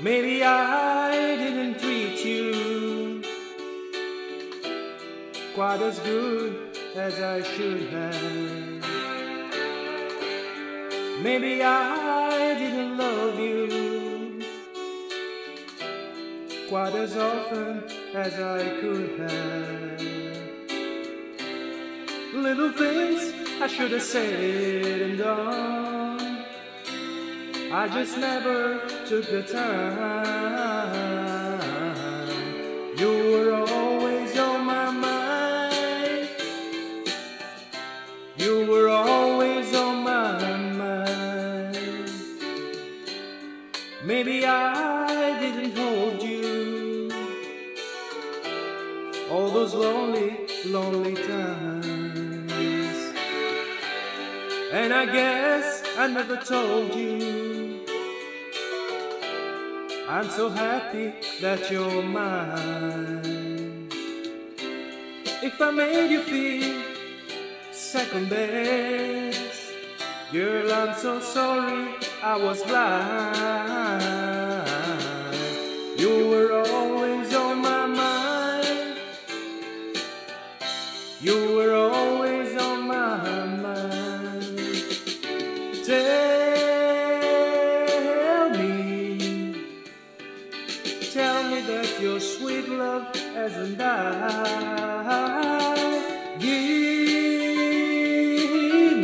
Maybe I didn't treat you quite as good as I should have. Maybe I didn't love you quite as often as I could have. Little things I should have said and done. I just never took the time. You were always on my mind. You were always on my mind. Maybe I didn't hold you all those lonely, lonely times. And I guess I never told you. I'm so happy that you're mine. If I made you feel second best, girl, I'm so sorry I was blind. That your sweet love hasn't died. Give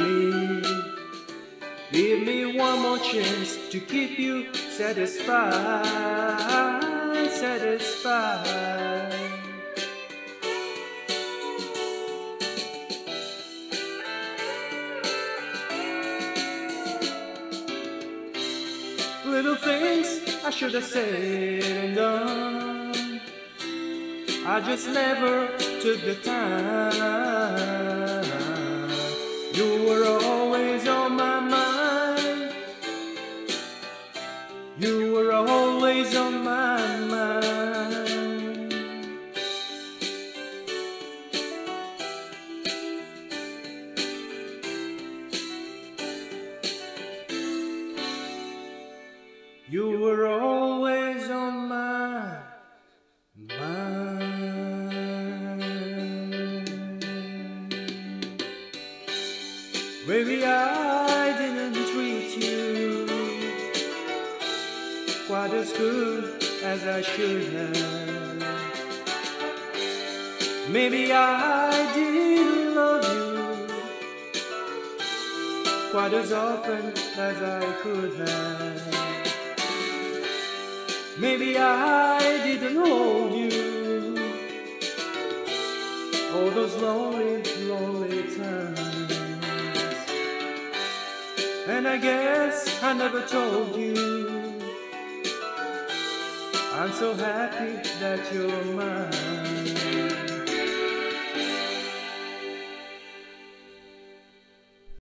me, give me one more chance to keep you satisfied, satisfied. Little things I should have said and done. I just never took the time. You were You were always on my mind. Maybe I didn't treat you quite as good as I should have. Maybe I didn't love you quite as often as I could have. Maybe I didn't hold you all those lonely, lonely times. And I guess I never told you I'm so happy that you're mine.